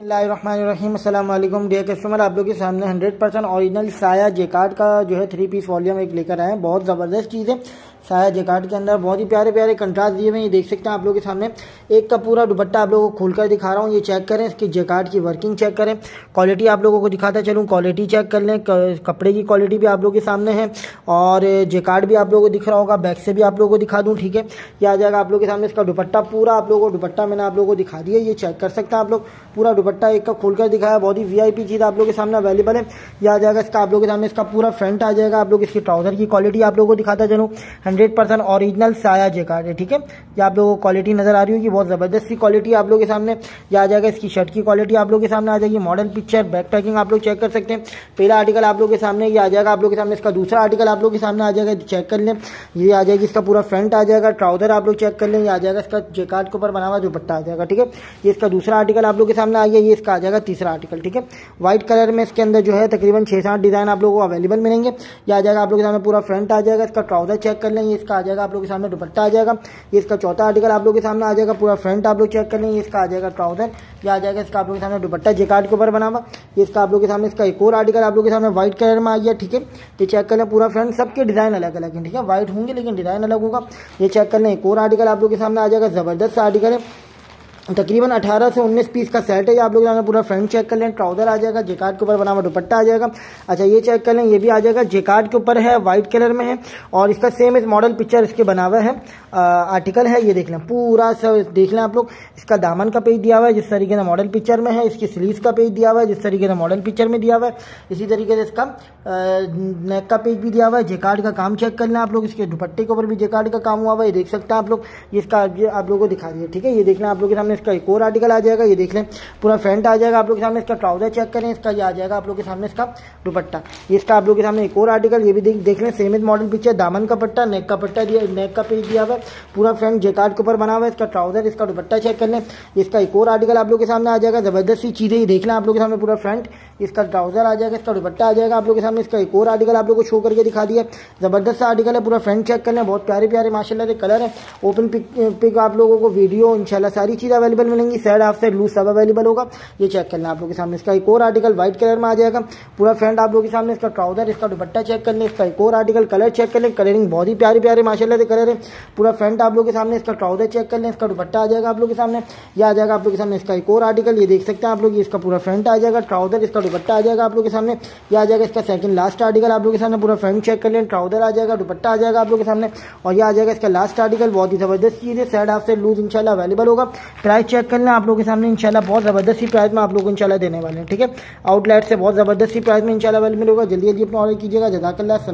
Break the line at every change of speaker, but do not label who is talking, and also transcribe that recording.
अल्लाम dear customer, आप लोग के सामने 100 परसेंट ऑरिजिनल साया जेकार्ड का जो है थ्री पीस वॉल्यूम एक लेकर आए हैं। बहुत ज़बरदस्त चीज़ है। साया जेकार्ड के अंदर बहुत ही प्यारे प्यारे कंट्रास्ट दिए हुए हैं ये देख सकते हैं आप लोग के सामने एक का पूरा दुपट्टा आप लोगों को खोलकर दिखा रहा हूँ ये चेक करें इसकी जेकार्ड की वर्किंग चेक करें क्वालिटी आप लोगों को दिखाता चलूँ क्वालिटी चेक कर लें कपड़े की क्वालिटी भी आप लोगों के सामने है और जेकार्ड भी आप लोगों को दिख रहा होगा बैक से भी आप लोगों को दिखा दूँ ठीक है ये आ जाएगा आप लोग के सामने इसका दुपट्टा पूरा आप लोगों को दुपट्टा मैंने आप लोगों को दिखा दिया ये चेक कर सकते हैं आप लोग पूरा दुपट्टा एक का खोलकर दिखाया बहुत ही वीआईपी चीज़ आप लोगों के सामने अवेलेबल है ये आ जाएगा इसका आप लोग के सामने इसका पूरा फ्रंट आ जाएगा आप लोग इसकी ट्राउज़र की क्वालिटी आप लोगों को दिखाता चलूँ हंड्रेड परसेंट ऑरिजिनल साया जेकार्ड है, ठीक है? ये आप लोगों को क्वालिटी नज़र आ रही होगी, बहुत ज़बरदस्त सी क्वालिटी आप लोग के सामने। ये आ जाएगा, इसकी शर्ट की क्वालिटी आप लोग के सामने आ जाएगी मॉडल पिक्चर बैक पैकिंग आप लोग चेक कर सकते हैं। पहला आर्टिकल आप लोगों के सामने, ये आ जाएगा आप लोग के सामने, इसका दूसरा आर्टिकल आप लोग के सामने आ जाएगा चेक कर लें। ये आ जाएगी, इसका पूरा फ्रंट आ जाएगा ट्राउज़र आप लोग चेक कर लें। ये आ जाएगा, इसका जेकार्ड के ऊपर बना हुआ दुपट्टा आ जाएगा, ठीक है? ये इसका दूसरा आर्टिकल आप लोग के सामने आ गया, ये इसका आ जाएगा तीसरा आर्टिकल ठीक है? व्हाइट कलर में इसके अंदर जो है, तकरीबन छह सात डिज़ाइन आप लोगों को अवेलेबल मिलेंगे। ये आ जाएगा, आप लोग के सामने पूरा फ्रंट आ जाएगा, इसका ट्राउज़र चेक कर लेंगे, इसका आ जाएगा आप लोग के सामने दुपट्टा आ जाएगा। ये इसका चौथा आर्टिकल आप लोग के सामने आ जाएगा, पूरा फ्रंट आप लोग चेक कर लेंगे, इसका आ जाएगा ट्राउज़र ये आ जाएगा इसका आप लोग के सामने दुपट्टा जेकार्ड के ऊपर बना हुआ। ये इसका आप लोग के सामने, इसका एक और आर्टिकल आप लोग के सामने व्हाइट कलर में आ गया, ठीक है? ये चेक कर लें, पूरा फ्रंट सबके डिज़ाइन अलग अलग है, ठीक है? व्हाइट होंगे, लेकिन डिज़ाइन अलग होगा। ये चेक कर लें, एक और आर्टिकल आप लोग के सामने आ जाएगा, ज़बरदस्त आर्टिकल है। तकरीबन 18 से 19 पीस का सेट है। ये आप लोग यहाँ पूरा फ्रंट चेक कर लें ट्राउज़र आ जाएगा जेकार्ड के ऊपर बना हुआ दुपट्टा आ जाएगा। अच्छा ये चेक कर लें, ये भी आ जाएगा। जेकार्ड के ऊपर है व्हाइट कलर में है और इसका सेम इस मॉडल पिक्चर इसके बना हुआ है। आर्टिकल है, ये देख लें, पूरा सब देख लें आप लोग। इसका दामन का पेज दिया हुआ है, जिस तरीके से मॉडल पिक्चर में है, इसकी स्लीव का पेज दिया हुआ है, जिस तरीके से मॉडल पिक्चर में दिया हुआ है। इसी तरीके से इसका नेक का पेज भी दिया हुआ है। जेकार्ड का काम चेक कर लें आप लोग, इसके दुपट्टे के ऊपर भी जेकार्ड का काम हुआ हुआ है। ये देख सकते हैं आप लोग इसका आप लोगों को दिखा दिया ठीक है? ये देख लें आप लोग के इसका एक और आर्टिकल आ जाएगा, ये देख लें। पूरा फ्रंट आ जाएगा आप लोग के सामने, इसका ट्राउज़र चेक करें, इसका ये आ जाएगा आप लोग के सामने इसका दुपट्टा। इसका आप लोग के सामने एक और आर्टिकल ये भी देख लें सेमित मॉडल पीछे दामन का पट्टा नेक का पट्टा दिया नेक का पेज दिया हुआ पूरा फ्रंट जेकार्ड के ऊपर बना हुआ है, इसका ट्राउज़र इसका दुपट्टा चेक कर लें इसका एक और आर्टिकल आप लोग के सामने आ जाएगा, ज़बरदस्त सी चीज़ें देख लें आप लोग के सामने पूरा फ्रंट इसका ट्राउज़र आ जाएगा, इसका दुपट्टा आ जाएगा आप लोग के सामने, इसका एक और आर्टिकल आप लोग को शो करके दिखा दिया ज़बरदस्त आर्टिकल है, पूरा फ्रंट चेक कर लें बहुत प्यारे प्यारे, माशाल्लाह के कलर है। ओपन पिक पिक आप लोगों को वीडियो इंशाल्लाह सारी चीज़ अवेलेबल मिलेंगी। साइड हाफ़ साइड लूज सब अवेलेबल होगा। ये चेक करना आप लोग के सामने। इसका एक और आर्टिकल व्हाइट कलर में आ जाएगा। पूरा फ्रंट आप लोग के सामने इसका ट्राउज़र इसका दुपट्टा चेक कर लें इसका एक और आर्टिकल कलर चेक कर लें कलरिंग बहुत ही प्यारे प्यारे, माशाल्लाह से कलर है। पूरा फ्रंट आप लोग के सामने इसका ट्राउज़र चेक कर लें इसका दुपट्टा आ जाएगा आप लोग के सामने। यह आ जाएगा आप लोग के सामने इसका एक और आर्टिकल ये देख सकते हैं आप लोग इसका पूरा फ्रंट आ जाएगा। ट्राउज़र इसका दुपट्टा आ जाएगा आप लोग के सामने, ये आ जाएगा इसका सेकंड लास्ट आर्टिकल आप लोग के सामने, पूरा फ्रंट चेक कर लें ट्राउज़र आ जाएगा, दुपट्टा आ जाएगा आप लोग के सामने, और यह आ जाएगा इसका लास्ट आर्टिकल बहुत ही ज़बरदस्त चीज़ है साइड हाफ़ से लूज इंशाल्लाह अवेलेबल होगा। प्राइस चेक कर लें आप लोग के सामने, इंशाल्लाह बहुत ज़बरदस्त प्राइस में आप लोग को इंशाल्लाह देने वाले हैं, ठीक है? आउटलेट से बहुत ज़बरदस्त प्राइस में इंशाल्लाह अवेलेबल होगा जल्दी जल्दी अपना ऑर्डर कीजिएगा जजाकल्ला